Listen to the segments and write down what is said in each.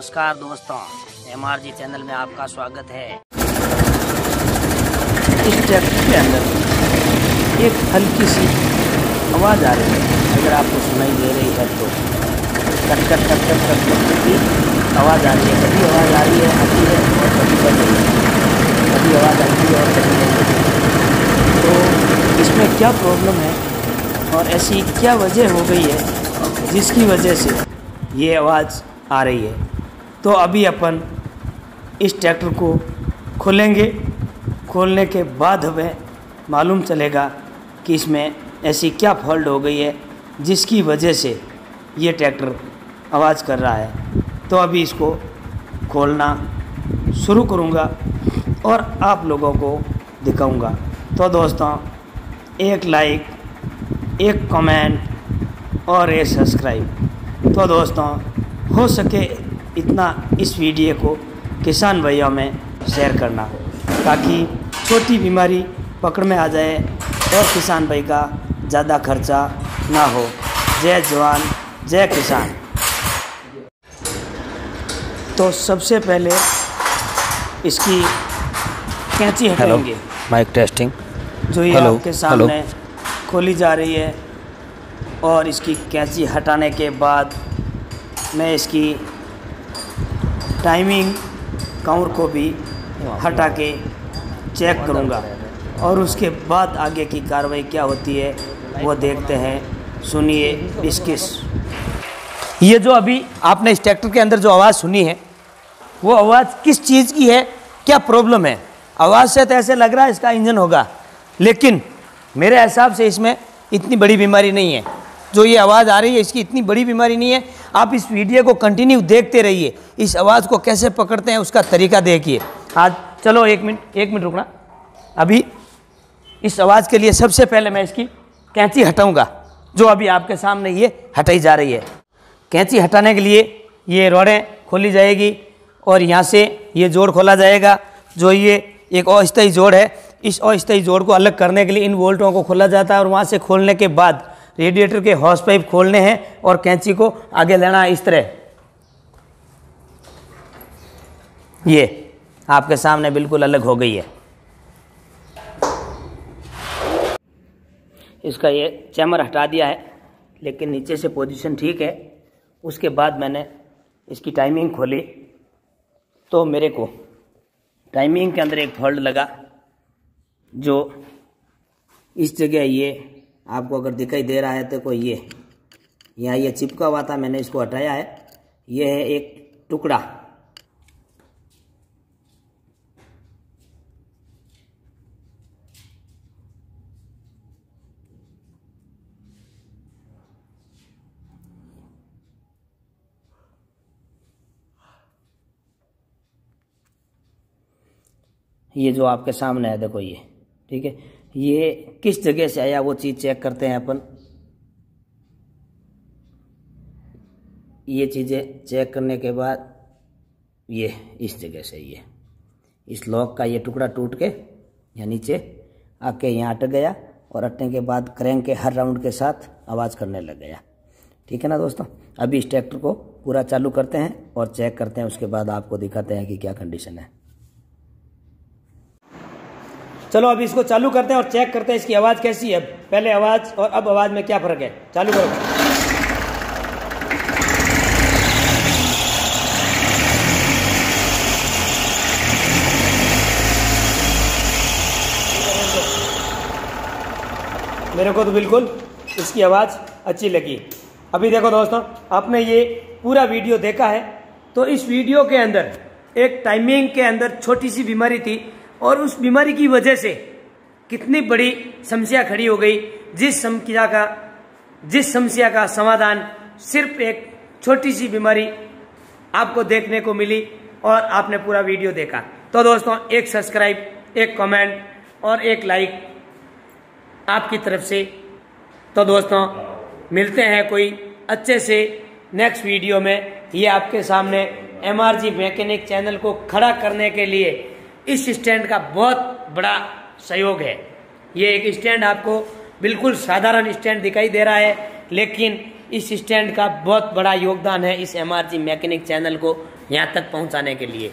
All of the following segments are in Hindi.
नमस्कार दोस्तों एमआरजी चैनल में आपका स्वागत है इस ट्रैक्टर के अंदर एक हल्की सी आवाज़ आ रही है अगर आपको सुनाई दे रही है तो कट कट कट की आवाज़ आ रही है कभी आवाज़ आ रही है आती है और कभी बंद रही है कभी आवाज़ आती है और कभी नहीं तो इसमें क्या प्रॉब्लम है और ऐसी क्या वजह हो गई है जिसकी वजह से ये आवाज़ आ रही है तो अभी अपन इस ट्रैक्टर को खोलेंगे। खोलने के बाद हमें मालूम चलेगा कि इसमें ऐसी क्या फॉल्ट हो गई है, जिसकी वजह से ये ट्रैक्टर आवाज़ कर रहा है। तो अभी इसको खोलना शुरू करूँगा और आप लोगों को दिखाऊँगा। तो दोस्तों, एक लाइक, एक कमेंट और एक सब्सक्राइब। तो दोस्तों, हो सके इतना इस वीडियो को किसान भैया में शेयर करना ताकि छोटी बीमारी पकड़ में आ जाए और किसान भाई का ज़्यादा खर्चा ना हो। जय जवान जय किसान। तो सबसे पहले इसकी कैंची हटाएँगे। माइक टेस्टिंग जो ये आपके सामने खोली जा रही है और इसकी कैंची हटाने के बाद मैं इसकी टाइमिंग काउंर को भी हटा के चेक करूँगा। और उसके बाद आगे की कार्रवाई क्या होती है, वो देखते हैं। सुनिए डिस्किस। ये जो अभी आपने इस ट्रैक्टर के अंदर जो आवाज़ सुनी है, वो आवाज़ किस चीज़ की है, क्या प्रॉब्लम है? आवाज़ से तो ऐसे लग रहा है इसका इंजन होगा, लेकिन मेरे हिसाब से इसमें इतनी बड़ी बीमारी नहीं है। जो ये आवाज़ आ रही है, इसकी इतनी बड़ी बीमारी नहीं है। आप इस वीडियो को कंटिन्यू देखते रहिए। इस आवाज़ को कैसे पकड़ते हैं, उसका तरीका देखिए। आज, चलो एक मिनट एक मिनट रुकना। अभी इस आवाज़ के लिए सबसे पहले मैं इसकी कैंची हटाऊँगा, जो अभी आपके सामने ये हटाई जा रही है। कैंची हटाने के लिए ये रोडें खोली जाएगी और यहाँ से ये जोड़ खोला जाएगा। जो ये एक अस्थायी जोड़ है, इस अस्थायी जोड़ को अलग करने के लिए इन वोल्टों को खोला जाता है और वहाँ से खोलने के बाद रेडिएटर के हॉस पाइप खोलने हैं और कैंची को आगे लेना है इस तरह। ये आपके सामने बिल्कुल अलग हो गई है। इसका ये चैमर हटा दिया है, लेकिन नीचे से पोजीशन ठीक है। उसके बाद मैंने इसकी टाइमिंग खोली। तो मेरे को टाइमिंग के अंदर एक फॉल्ट लगा, जो इस जगह ये आपको अगर दिखाई दे रहा है तो कोई ये यहाँ ये चिपका हुआ था, मैंने इसको हटाया है। ये है एक टुकड़ा। ये जो आपके सामने है, देखो ये, ठीक है? ये किस जगह से आया वो चीज़ चेक करते हैं अपन? ये चीज़ें चेक करने के बाद ये इस जगह से ये। इस लॉक का ये टुकड़ा टूट के या नीचे आके यहाँ अटक गया और अटने के बाद क्रैंक के हर राउंड के साथ आवाज़ करने लग गया। ठीक है ना दोस्तों? अभी इस ट्रैक्टर को पूरा चालू करते हैं और चेक करते हैं, उसके बाद आपको दिखाते हैं कि क्या कंडीशन है। चलो, अभी इसको चालू करते हैं और चेक करते हैं इसकी आवाज़ कैसी है। पहले आवाज़ और अब आवाज़ में क्या फ़र्क है? चालू करो। मेरे को तो बिल्कुल इसकी आवाज़ अच्छी लगी। अभी देखो दोस्तों, आपने ये पूरा वीडियो देखा है तो इस वीडियो के अंदर, एक टाइमिंग के अंदर छोटी सी बीमारी थी और उस बीमारी की वजह से कितनी बड़ी समस्या खड़ी हो गई, जिस समस्या का, जिस समस्या का समाधान सिर्फ़ एक छोटी सी बीमारी आपको देखने को मिली और आपने पूरा वीडियो देखा। तो दोस्तों, एक सब्सक्राइब एक कमेंट और एक लाइक आपकी तरफ़ से। तो दोस्तों, मिलते हैं कोई अच्छे से नेक्स्ट वीडियो में। ये आपके सामने एम मैकेनिक चैनल को खड़ा करने के लिए इस स्टैंड का बहुत बड़ा सहयोग है। ये एक स्टैंड आपको बिल्कुल साधारण स्टैंड दिखाई दे रहा है, लेकिन इस स्टैंड का बहुत बड़ा योगदान है इस एम आर मैकेनिक चैनल को यहाँ तक पहुँचाने के लिए।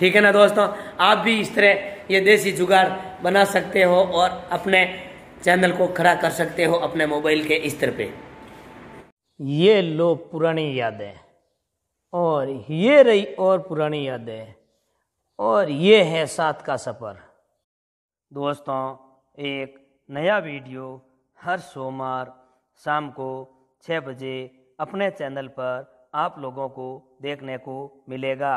ठीक है ना दोस्तों? आप भी इस तरह ये देसी जुगाड़ बना सकते हो और अपने चैनल को खड़ा कर सकते हो अपने मोबाइल के स्तर पे। ये लो पुरानी यादें और ये रही और पुरानी यादें। और ये है साथ का सफ़र। दोस्तों, एक नया वीडियो हर सोमवार शाम को छः बजे अपने चैनल पर आप लोगों को देखने को मिलेगा।